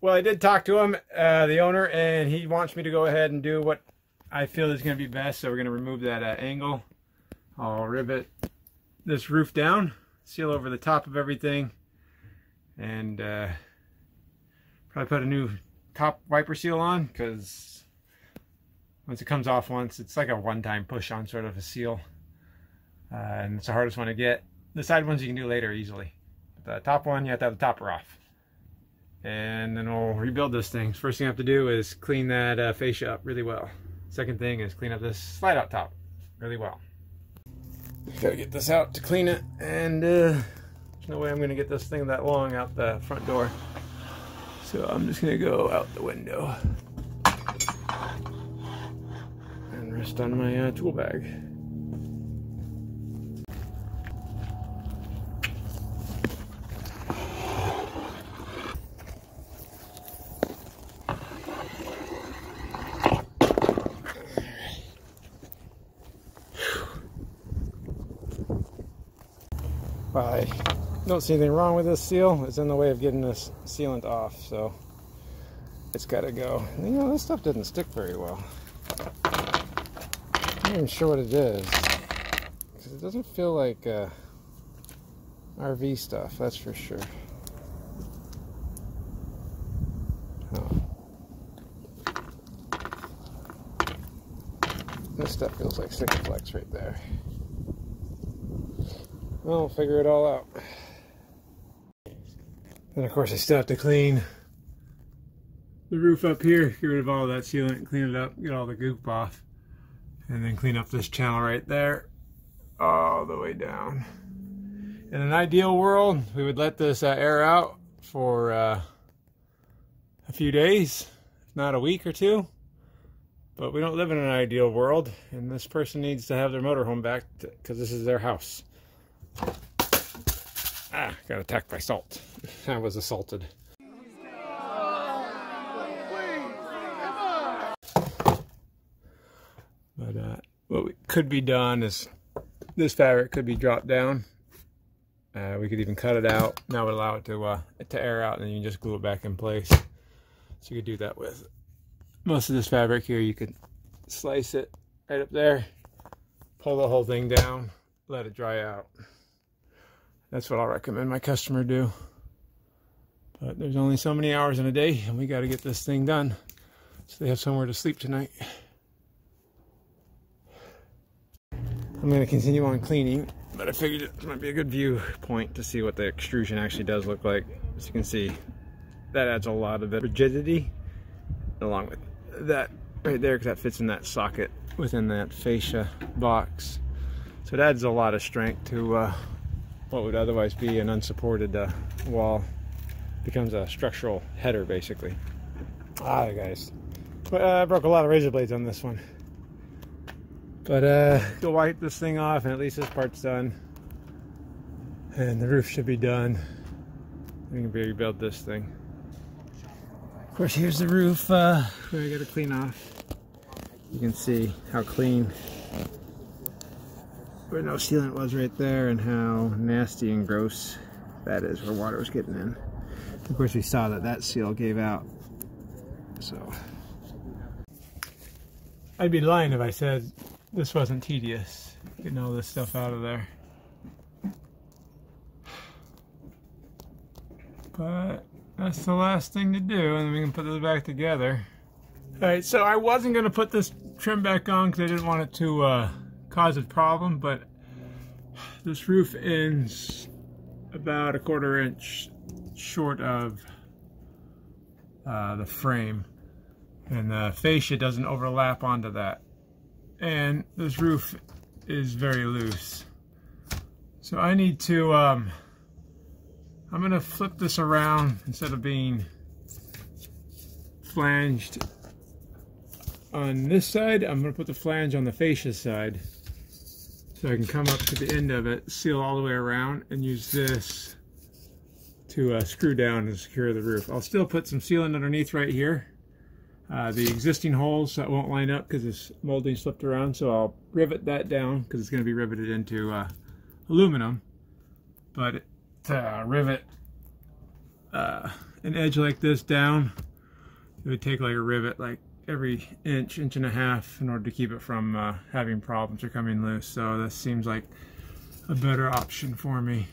well, I did talk to him, uh, the owner, and he wants me to go ahead and do what I feel is going to be best. So we're going to remove that uh, angle. I'll rivet this roof down, seal over the top of everything, and uh, probably put a new top wiper seal on because once it comes off once, it's like a one-time push-on sort of a seal. Uh, and it's the hardest one to get. The side ones you can do later easily. But the top one, you have to have the topper off. And then we'll rebuild this thing. First thing I have to do is clean that uh, fascia up really well. Second thing is clean up this slide out top really well. Gotta get this out to clean it, and uh, there's no way I'm gonna get this thing that long out the front door. So I'm just gonna go out the window and rest on my uh, tool bag. I don't see anything wrong with this seal. It's in the way of getting this sealant off, so it's got to go. You know, this stuff doesn't stick very well. I'm not even sure what it is. Because it doesn't feel like uh, RV stuff, that's for sure. This stuff feels like Sikaflex right there. Well, will figure it all out. Then of course I still have to clean the roof up here, get rid of all that sealant, clean it up, get all the goop off, and then clean up this channel right there, all the way down. In an ideal world, we would let this uh, air out for uh, a few days, if not a week or two. But we don't live in an ideal world, and this person needs to have their motorhome back because this is their house. Ah, got attacked by salt. I was assaulted. But uh, what could be done is this fabric could be dropped down. Uh, we could even cut it out. That would allow it to uh, to air out, and then you can just glue it back in place. So you could do that with most of this fabric here. You could slice it right up there, pull the whole thing down, let it dry out. That's what I'll recommend my customer do. But there's only so many hours in a day, and we got to get this thing done so they have somewhere to sleep tonight. I'm going to continue on cleaning, but I figured it might be a good viewpoint to see what the extrusion actually does look like. As you can see, that adds a lot of rigidity along with that right there because that fits in that socket within that fascia box. So it adds a lot of strength to uh, what would otherwise be an unsupported uh, wall becomes a structural header basically. Ah guys, but, uh, I broke a lot of razor blades on this one. But uh, go wipe this thing off and at least this part's done. And the roof should be done. We can rebuild this thing. Of course, here's the roof uh, where I gotta clean off. You can see how clean where no sealant was right there and how nasty and gross that is where water was getting in. Of course we saw that that seal gave out. So I'd be lying if I said this wasn't tedious getting all this stuff out of there. But that's the last thing to do and we can put this back together. Alright, so I wasn't going to put this trim back on because I didn't want it to uh, cause a problem, but this roof ends about a quarter inch short of uh, the frame and the fascia doesn't overlap onto that. And this roof is very loose. So I need to um, I'm gonna flip this around instead of being flanged on this side I'm gonna put the flange on the fascia side. So I can come up to the end of it, seal all the way around, and use this to uh, screw down and secure the roof. I'll still put some sealant underneath right here. Uh, the existing holes that won't line up because this molding slipped around, so I'll rivet that down because it's going to be riveted into uh, aluminum. But to uh, rivet uh, an edge like this down, it would take like a rivet like every inch, inch and a half in order to keep it from uh, having problems or coming loose. So this seems like a better option for me.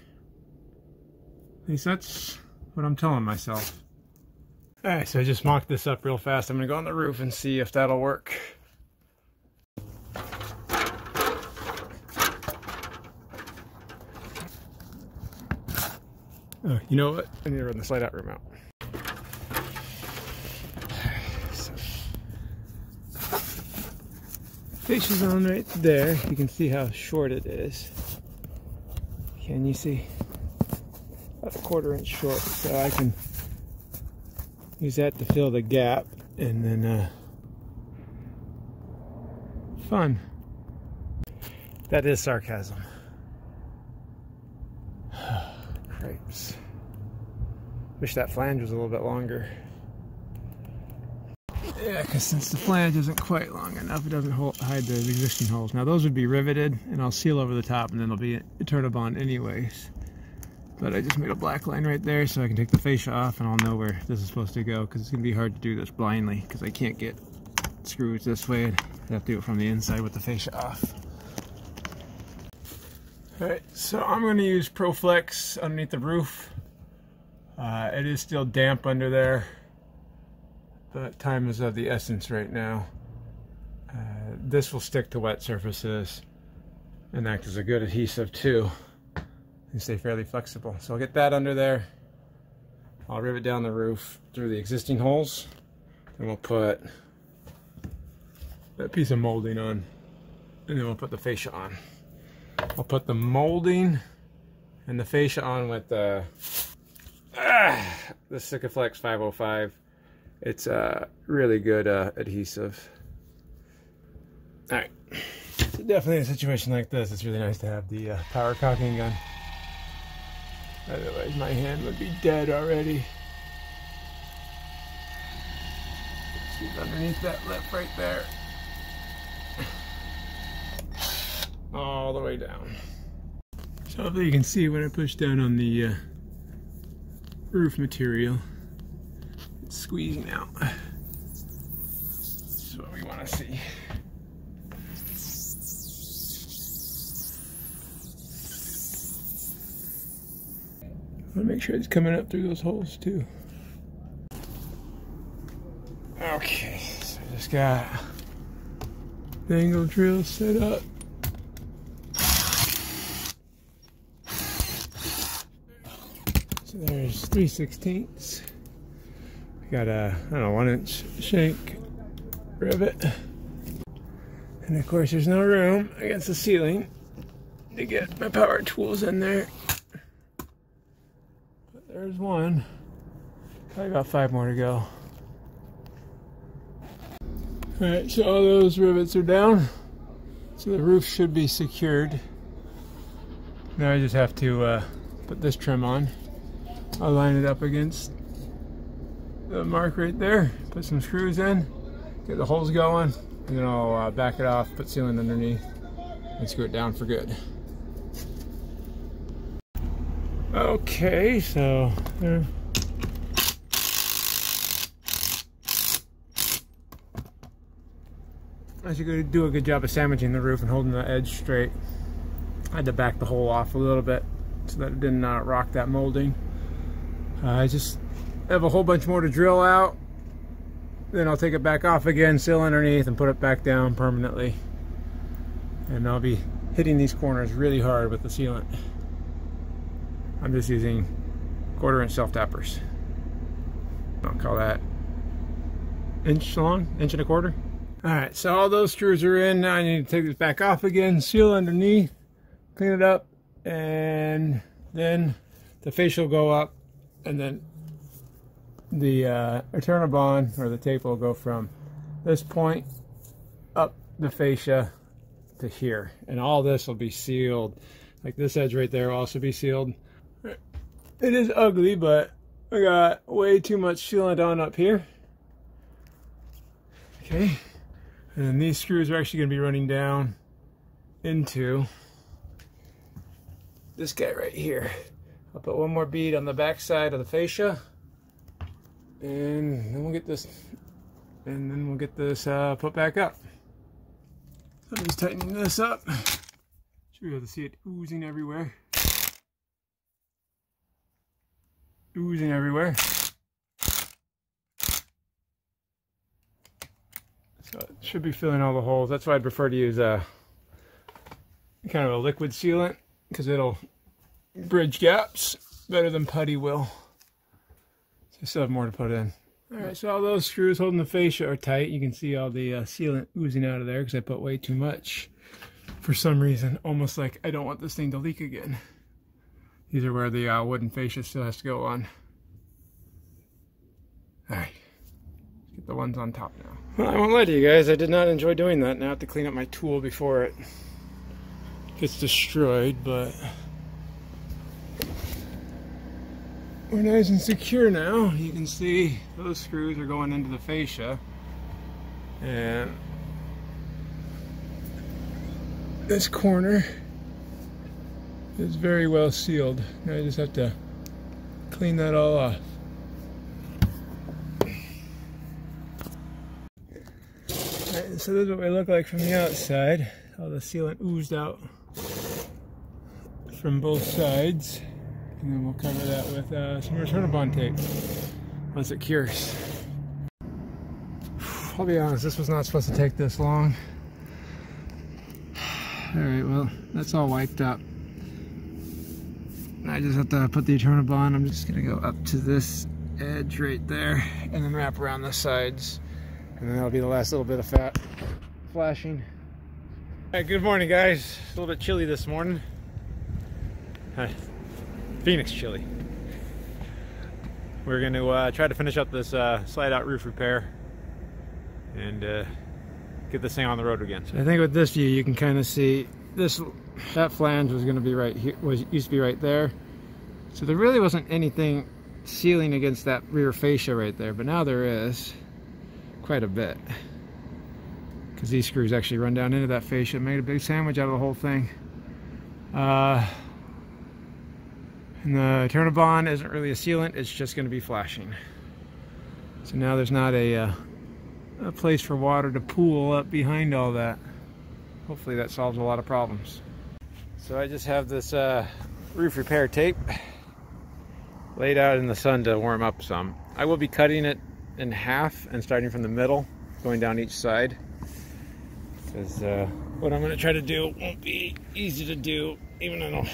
At least that's what I'm telling myself. All right, so I just mocked this up real fast. I'm gonna go on the roof and see if that'll work. Oh, you know what? I need to run the slide out room out. So, is on right there. You can see how short it is. Can you see? About a quarter inch short. So I can use that to fill the gap and then uh, fun. That is sarcasm. Crepes. Wish that flange was a little bit longer. Yeah, because since the flange isn't quite long enough, it doesn't hold, hide the existing holes. Now those would be riveted, and I'll seal over the top, and then they'll be Eternabond anyways. But I just made a black line right there so I can take the fascia off and I'll know where this is supposed to go because it's going to be hard to do this blindly because I can't get screws this way. I have to do it from the inside with the fascia off. Alright, so I'm going to use Pro-Flex underneath the roof. Uh, it is still damp under there, but time is of the essence right now. Uh, this will stick to wet surfaces and act as a good adhesive too and stay fairly flexible. So I'll get that under there. I'll rivet down the roof through the existing holes. and we'll put that piece of molding on. And then we'll put the fascia on. I'll put the molding and the fascia on with the ah, the Sikaflex 505. It's a really good uh, adhesive. All right. So definitely in a situation like this, it's really nice to have the uh, power caulking gun. Otherwise my hand would be dead already. See underneath that lip right there. All the way down. So hopefully you can see when I push down on the uh, roof material, it's squeezing out. That's what we want to see. To make sure it's coming up through those holes too. Okay, so I just got the angle drill set up. So there's 3 sixteenths. I got a, I don't know, one inch shank rivet. And of course there's no room against the ceiling to get my power tools in there. There's one. Probably got five more to go. Alright, so all those rivets are down. So the roof should be secured. Now I just have to uh, put this trim on. I'll line it up against the mark right there. Put some screws in. Get the holes going. And then I'll uh, back it off, put sealant underneath, and screw it down for good. Okay, so there. I should do a good job of sandwiching the roof and holding the edge straight. I had to back the hole off a little bit so that it didn't uh, rock that molding. Uh, I just have a whole bunch more to drill out. Then I'll take it back off again, seal underneath, and put it back down permanently. And I'll be hitting these corners really hard with the sealant. I'm just using quarter inch self tappers. I'll call that inch long, inch and a quarter. All right, so all those screws are in. Now I need to take this back off again, seal underneath, clean it up, and then the fascia will go up, and then the uh, Eternabond or the tape will go from this point up the fascia to here. And all this will be sealed. Like this edge right there will also be sealed. It is ugly, but I got way too much sealant on up here. Okay, and then these screws are actually going to be running down into this guy right here. I'll put one more bead on the back side of the fascia. and then we'll get this, and then we'll get this uh, put back up. I'm just tightening this up. Should be able to see it oozing everywhere. Oozing everywhere. So it should be filling all the holes. That's why I'd prefer to use a kind of a liquid sealant because it'll bridge gaps better than putty will. So I still have more to put in. All right, so all those screws holding the fascia are tight. You can see all the uh, sealant oozing out of there because I put way too much for some reason. Almost like I don't want this thing to leak again. These are where the uh, wooden fascia still has to go on. All right, Let's get the ones on top now. Well, I won't lie to you guys, I did not enjoy doing that. Now I have to clean up my tool before it gets destroyed, but we're nice and secure now. You can see those screws are going into the fascia. And this corner is very well sealed. Now I just have to clean that all off. Right, so this is what we look like from the outside. All the sealant oozed out from both sides. And then we'll cover that with uh, some Eternabond tape once it cures. I'll be honest, this was not supposed to take this long. Alright, well, that's all wiped up. I just have to put the Eternabond. I'm just gonna go up to this edge right there and then wrap around the sides. And then that'll be the last little bit of fat flashing. All right, good morning guys. a little bit chilly this morning. Hi. Phoenix chilly. We're to uh, try to finish up this uh, slide out roof repair and uh, get this thing on the road again. So I think with this view you can kind of see this that flange was going to be right here was used to be right there. So there really wasn't anything sealing against that rear fascia right there, but now there is quite a bit. Because these screws actually run down into that fascia, made a big sandwich out of the whole thing. Uh, and the Eternabond isn't really a sealant, it's just going to be flashing. So now there's not a, uh, a place for water to pool up behind all that. Hopefully that solves a lot of problems. So I just have this uh, roof repair tape laid out in the sun to warm up some. I will be cutting it in half and starting from the middle, going down each side. Because uh, what I'm going to try to do won't be easy to do, even in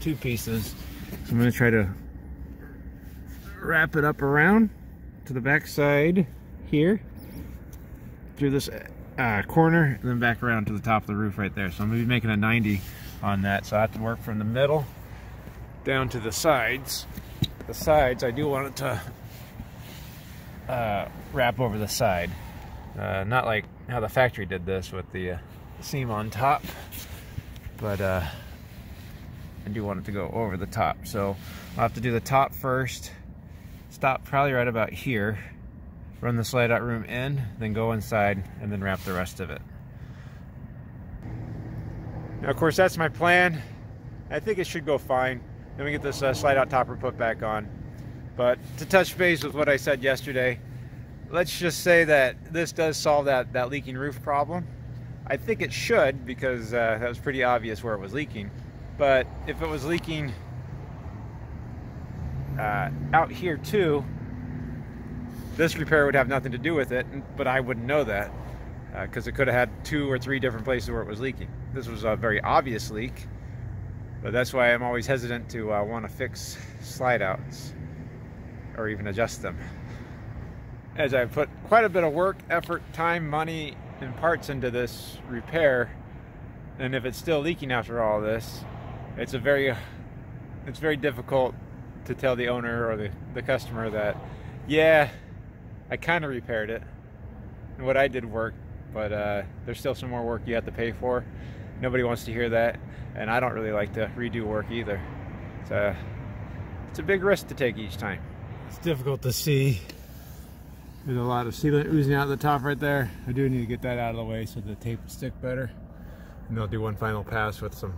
two pieces. So I'm going to try to wrap it up around to the back side here through this uh, corner and then back around to the top of the roof right there. So I'm going to be making a 90 on that. So I have to work from the middle down to the sides. The sides, I do want it to uh, wrap over the side. Uh, not like how the factory did this with the uh, seam on top, but uh, I do want it to go over the top. So I'll have to do the top first, stop probably right about here, run the slide out room in, then go inside, and then wrap the rest of it. Now, of course, that's my plan. I think it should go fine. Then we get this uh, slide out topper put back on. But to touch base with what I said yesterday, let's just say that this does solve that, that leaking roof problem. I think it should because uh, that was pretty obvious where it was leaking. But if it was leaking uh, out here too, this repair would have nothing to do with it, but I wouldn't know that because uh, it could have had two or three different places where it was leaking. This was a very obvious leak, but that's why I'm always hesitant to uh, want to fix slide outs or even adjust them. As I put quite a bit of work, effort, time, money, and parts into this repair, and if it's still leaking after all this, it's a very it's very difficult to tell the owner or the, the customer that yeah I kind of repaired it and what I did worked but uh, there's still some more work you have to pay for nobody wants to hear that and I don't really like to redo work either. It's a, it's a big risk to take each time. It's difficult to see. There's a lot of sealant oozing out the top right there. I do need to get that out of the way so the tape will stick better. And I'll do one final pass with some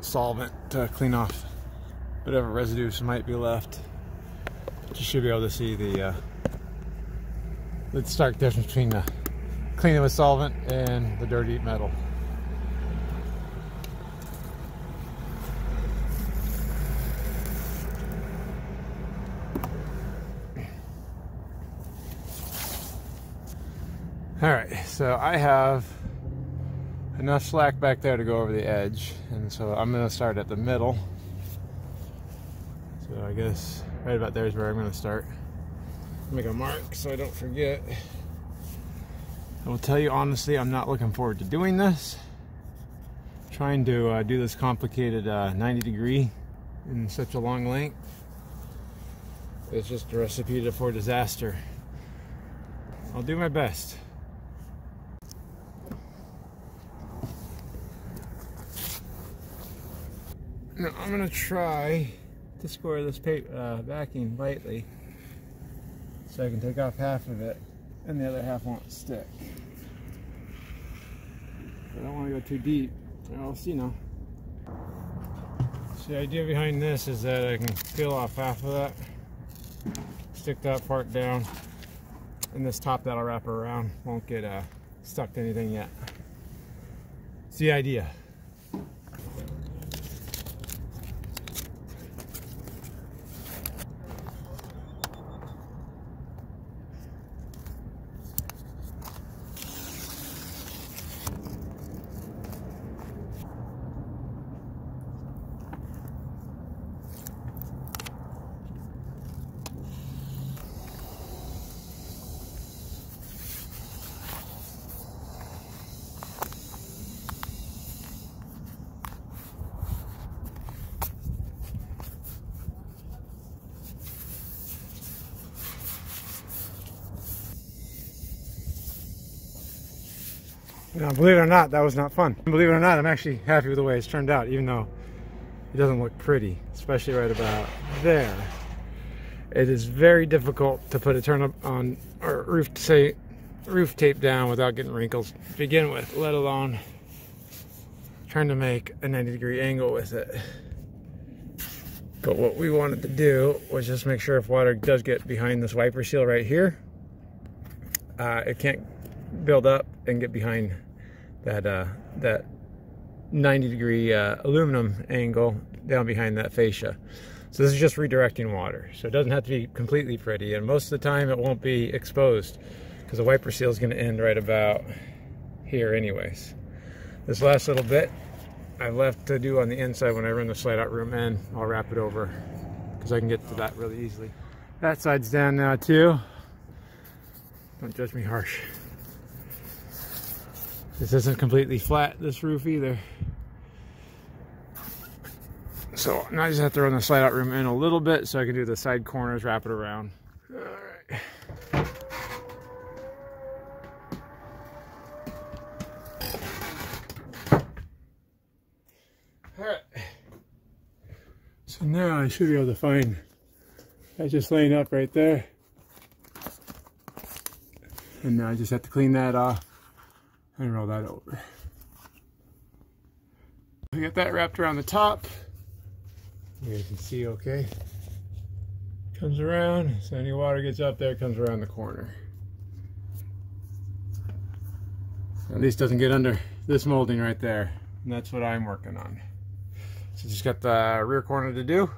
solvent to clean off whatever residues might be left. But You should be able to see the, uh, the stark difference between the cleaning with solvent and the dirty metal. All right, so I have enough slack back there to go over the edge, and so I'm gonna start at the middle. So I guess right about there is where I'm gonna start. Make a mark so I don't forget. I will tell you honestly, I'm not looking forward to doing this. Trying to uh, do this complicated uh, 90 degree in such a long length. It's just a recipe for disaster. I'll do my best. Now I'm gonna try to score this paper, uh, backing lightly so I can take off half of it and the other half won't stick. I don't want to go too deep. I'll see now. So the idea behind this is that I can peel off half of that, stick that part down, and this top that'll wrap around won't get uh, stuck to anything yet. It's the idea. Now, believe it or not, that was not fun. Believe it or not, I'm actually happy with the way it's turned out, even though it doesn't look pretty, especially right about there. It is very difficult to put a turn up on or roof say roof tape down without getting wrinkles to begin with, let alone trying to make a 90 degree angle with it. But what we wanted to do was just make sure if water does get behind this wiper seal right here, uh, it can't build up and get behind that uh, that 90 degree uh, aluminum angle down behind that fascia. So this is just redirecting water. So it doesn't have to be completely pretty and most of the time it won't be exposed because the wiper seal is going to end right about here anyways. This last little bit I've left to do on the inside when I run the slide out room in. I'll wrap it over because I can get to that really easily. That side's down now too. Don't judge me harsh. This isn't completely flat, this roof either. So now I just have to run the slide out room in a little bit so I can do the side corners, wrap it around. All right. So now I should be able to find that's just laying up right there. And now I just have to clean that off and roll that over. We got that wrapped around the top. You guys can see okay. Comes around, so any water gets up there, comes around the corner. At least doesn't get under this molding right there. And that's what I'm working on. So just got the rear corner to do.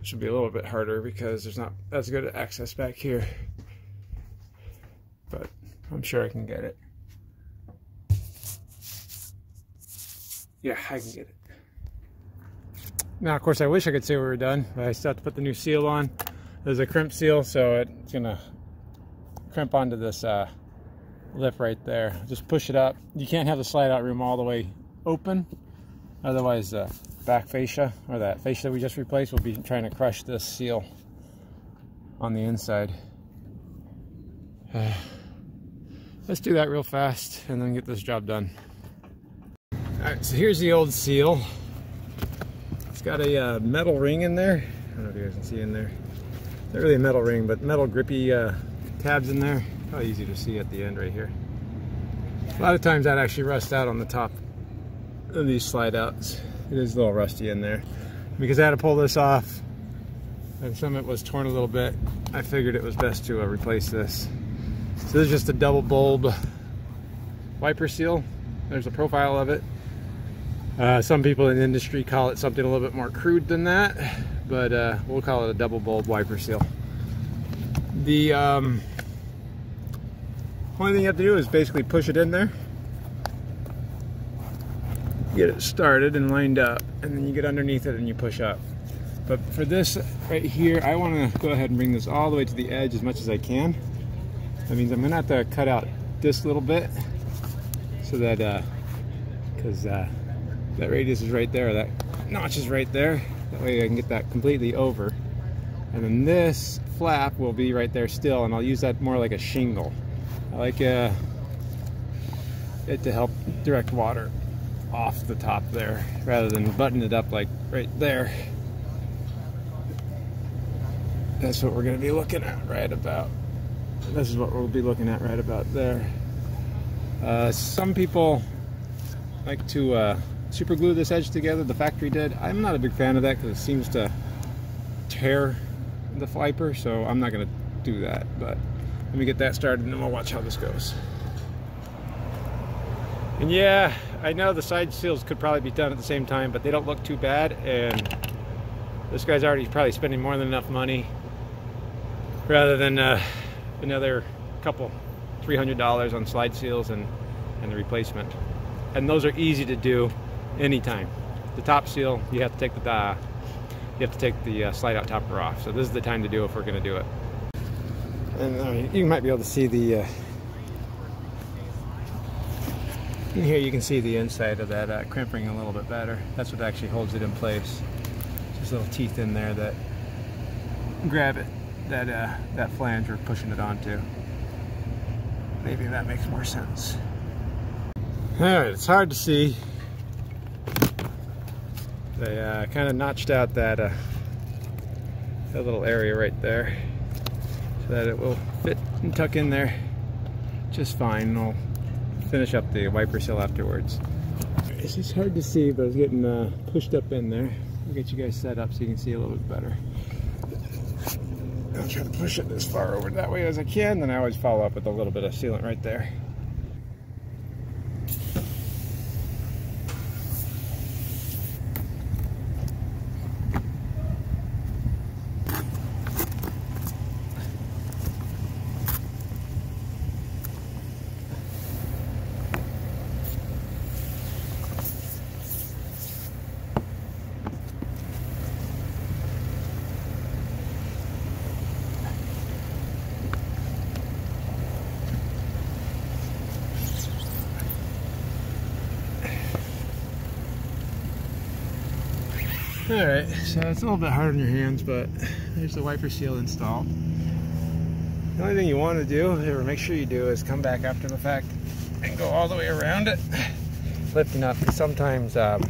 It should be a little bit harder because there's not as good access back here. But I'm sure I can get it. Yeah, I can get it. Now, of course, I wish I could say we were done, but I still have to put the new seal on. There's a crimp seal, so it's gonna crimp onto this uh, lip right there. Just push it up. You can't have the slide out room all the way open. Otherwise, the back fascia, or that fascia that we just replaced, will be trying to crush this seal on the inside. let's do that real fast and then get this job done. Alright, so here's the old seal. It's got a uh, metal ring in there. I don't know if you guys can see in there. Not really a metal ring, but metal grippy uh, tabs in there. Probably easy to see at the end right here. A lot of times that actually rusts out on the top of these slide outs. It is a little rusty in there. Because I had to pull this off and some of it was torn a little bit. I figured it was best to uh, replace this. So this is just a double bulb wiper seal. There's a profile of it. Uh, some people in the industry call it something a little bit more crude than that, but uh, we'll call it a double bulb wiper seal. The um, only thing you have to do is basically push it in there, get it started and lined up, and then you get underneath it and you push up. But for this right here, I want to go ahead and bring this all the way to the edge as much as I can. That means I'm going to have to cut out this little bit so that, because uh, that radius is right there, that notch is right there. That way I can get that completely over. And then this flap will be right there still, and I'll use that more like a shingle. I like uh, it to help direct water off the top there, rather than button it up like right there. That's what we're going to be looking at right about. This is what we'll be looking at right about there. Uh, some people like to uh, super glue this edge together, the factory did. I'm not a big fan of that because it seems to tear the fliper, so I'm not going to do that. But let me get that started and then we'll watch how this goes. And yeah, I know the side seals could probably be done at the same time, but they don't look too bad. And this guy's already probably spending more than enough money rather than uh, another couple $300 on slide seals and, and the replacement. And those are easy to do anytime. The top seal, you have to take the uh, you have to take the uh, slide out topper off. So this is the time to do if we're going to do it. And you might be able to see the uh, here you can see the inside of that uh, crimp ring a little bit better. That's what actually holds it in place. Just little teeth in there that grab it, that uh, that flange we're pushing it onto. Maybe that makes more sense. All right, it's hard to see they uh, kind of notched out that, uh, that little area right there so that it will fit and tuck in there just fine. I'll finish up the wiper seal afterwards. It's just hard to see, but it's getting uh, pushed up in there. I'll get you guys set up so you can see a little bit better. I'll try to push it as far over that way as I can, then I always follow up with a little bit of sealant right there. All right, so it's a little bit hard on your hands, but there's the wiper seal installed. The only thing you want to do, or make sure you do, is come back after the fact and go all the way around it, lifting up. Sometimes um,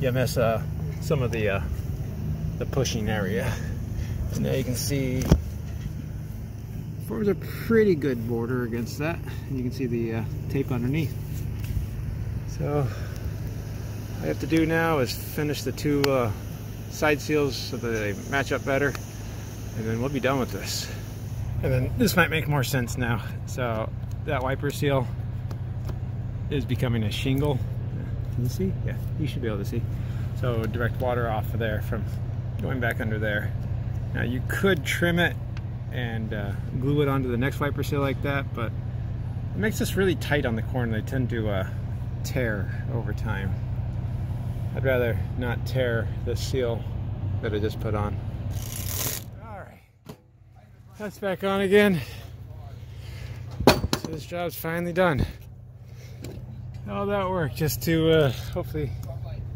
you miss uh, some of the uh, the pushing area. So now you can see forms a pretty good border against that, and you can see the uh, tape underneath. So I have to do now is finish the two uh, side seals so that they match up better and then we'll be done with this. And then this might make more sense now. So that wiper seal is becoming a shingle. Can you see? Yeah, you should be able to see. So direct water off of there from going back under there. Now you could trim it and uh, glue it onto the next wiper seal like that, but it makes this really tight on the corner. They tend to uh, tear over time. I'd rather not tear the seal that I just put on. All right, that's back on again. So this job's finally done. All that work just to uh, hopefully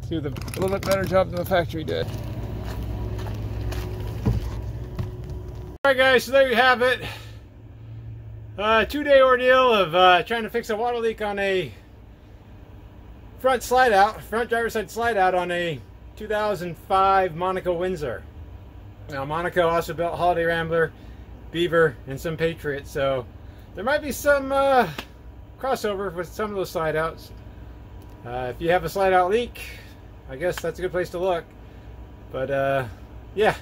do the, a little bit better job than the factory did. All right guys, so there you have it. Uh, two-day ordeal of uh, trying to fix a water leak on a front slide out, front driver's side slide out on a 2005 Monaco Windsor. Now Monaco also built Holiday Rambler, Beaver, and some Patriot, so there might be some uh, crossover with some of those slide outs. Uh, if you have a slide out leak, I guess that's a good place to look. But uh, yeah,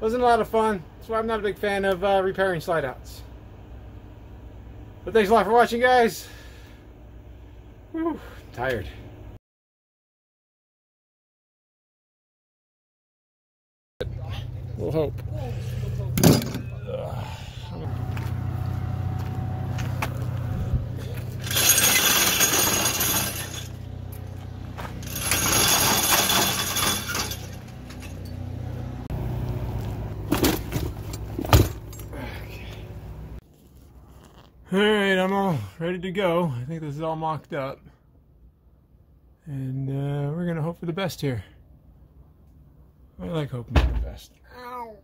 wasn't a lot of fun. That's why I'm not a big fan of uh, repairing slide outs. But thanks a lot for watching, guys. Whew, tired. We'll hope. All right, I'm all ready to go. I think this is all mocked up. And uh, we're going to hope for the best here. I like hoping for the best. Ow.